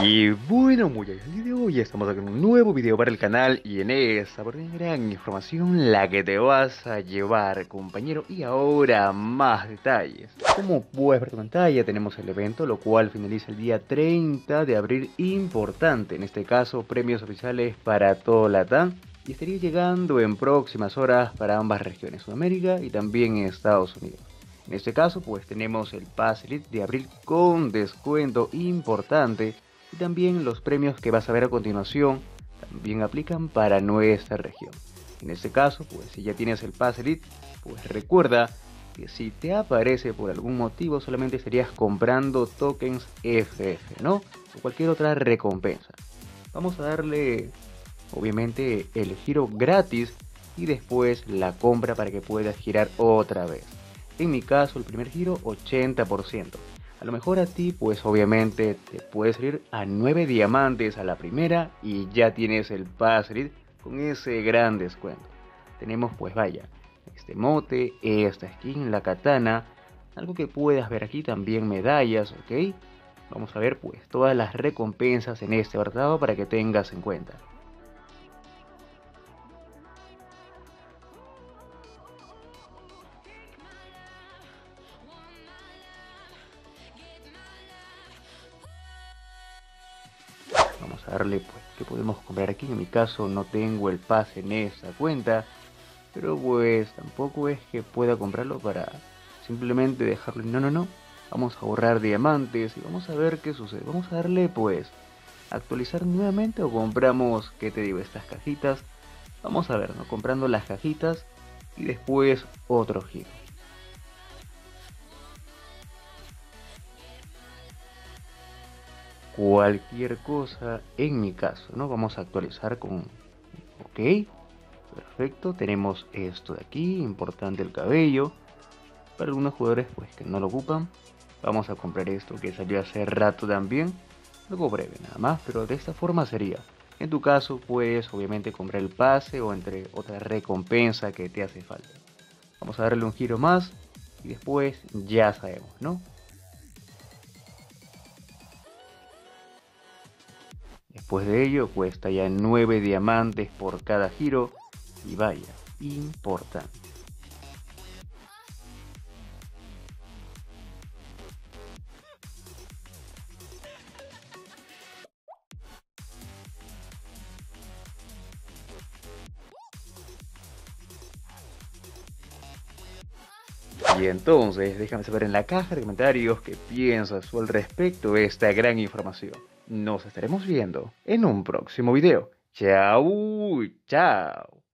Y bueno muchachos, el día de hoy estamos aquí en un nuevo video para el canal y en esta gran información la que te vas a llevar compañero y ahora más detalles. Como puedes ver en pantalla tenemos el evento lo cual finaliza el día 30 de abril importante, en este caso premios oficiales para todo Latam y estaría llegando en próximas horas para ambas regiones, Sudamérica y también Estados Unidos. En este caso pues tenemos el Pass Elite de abril con descuento importante y también los premios que vas a ver a continuación también aplican para nuestra región. En este caso, pues si ya tienes el Pass Elite, pues recuerda que si te aparece por algún motivo solamente estarías comprando tokens FF, ¿no? O cualquier otra recompensa. Vamos a darle, obviamente, el giro gratis y después la compra para que puedas girar otra vez. En mi caso, el primer giro 80%. A lo mejor a ti, pues obviamente te puedes ir a 9 diamantes a la primera y ya tienes el pass con ese gran descuento. Tenemos pues vaya, este mote, esta skin, la katana, algo que puedas ver aquí también medallas, ¿ok? Vamos a ver pues todas las recompensas en este apartado para que tengas en cuenta. A darle pues que podemos comprar aquí. En mi caso no tengo el pase en esa cuenta. Pero pues tampoco es que pueda comprarlo para simplemente dejarlo. No, no, no. Vamos a ahorrar diamantes y vamos a ver qué sucede. Vamos a darle pues actualizar nuevamente o compramos, ¿qué te digo? Estas cajitas. Vamos a ver, ¿no? Comprando las cajitas y después otro giro. Cualquier cosa en mi caso, ¿no? Vamos a actualizar con ok, perfecto, tenemos esto de aquí, importante el cabello, para algunos jugadores pues que no lo ocupan, vamos a comprar esto que salió hace rato también, luego breve nada más, pero de esta forma sería, en tu caso puedes obviamente comprar el pase o entre otra recompensa que te hace falta. Vamos a darle un giro más y después ya sabemos, ¿no? Después de ello cuesta ya 9 diamantes por cada giro y vaya, importante. Y entonces déjame saber en la caja de comentarios qué piensas al respecto de esta gran información. Nos estaremos viendo en un próximo video. Chao, chao.